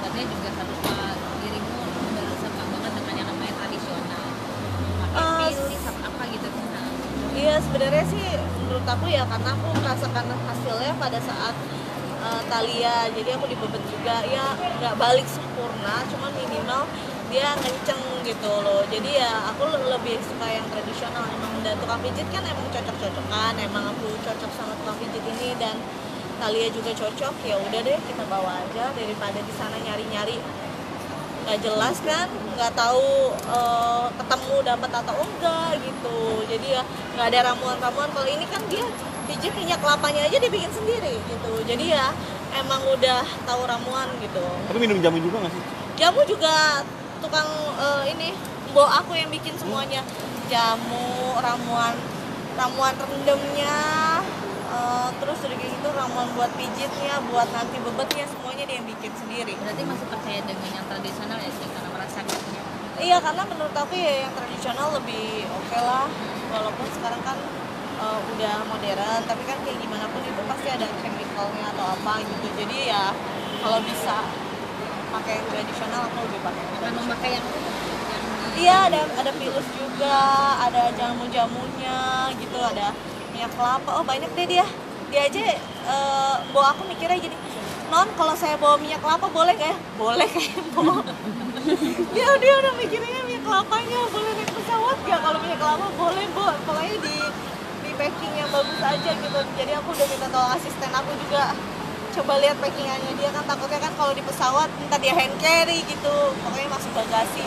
dia juga uh, dirimu baru banget dengan yang namanya tradisional. Pakai Eh, pilih sama apa gitu nah, Iya sebenarnya sih menurut aku ya karena aku merasakan hasilnya pada saat uh, Thalia jadi aku dibebet juga. Ya nggak balik sempurna cuman minimal dia kenceng gitu loh. Jadi ya aku le- lebih suka yang tradisional. Emang dan tukang pijit kan emang cocok-cocokan emang aku cocok sama tukang pijit ini. Dan Thalia juga cocok ya udah deh kita bawa aja daripada di sana nyari-nyari. Nggak jelas kan nggak tahu eh, ketemu dapat atau enggak gitu. Jadi ya nggak ada ramuan-ramuan. Kalau ini kan dia pijit minyak kelapanya aja dibikin sendiri gitu. Jadi ya emang udah tahu ramuan gitu. Tapi minum jamu juga nggak sih? jamu juga tukang eh, ini mbok aku yang bikin semuanya. Jamu ramuan ramuan rendemnya eh, terus udah kayak gitu ramuan buat pijitnya buat nanti bebetnya semuanya dia yang bikin sendiri. Berarti masih percaya dengan yang tradisional ya sih karena merasakannya Iya karena menurut aku ya yang tradisional lebih oke lah. Walaupun sekarang kan uh, udah modern tapi kan kayak gimana pun itu pasti ada chemicalnya atau apa gitu. Jadi ya kalau bisa pakai yang tradisional aku lebih pakai akan tradisional. memakai yang yang Iya ada ada pilus juga ada jamu-jamunya gitu ada minyak kelapa. Oh banyak deh dia. Dia aja uh, bawa aku mikirnya gini non kalau saya bawa minyak kelapa boleh gak ya? Boleh kayak bawa dia dia udah mikirnya minyak kelapanya boleh naik pesawat gak kalau minyak kelapa boleh bu. Pokoknya di di packing yang bagus aja gitu. Jadi aku udah minta tolong asisten aku juga coba lihat packingannya dia kan takutnya kan kalau di pesawat minta dia hand carry gitu. Pokoknya masuk bagasi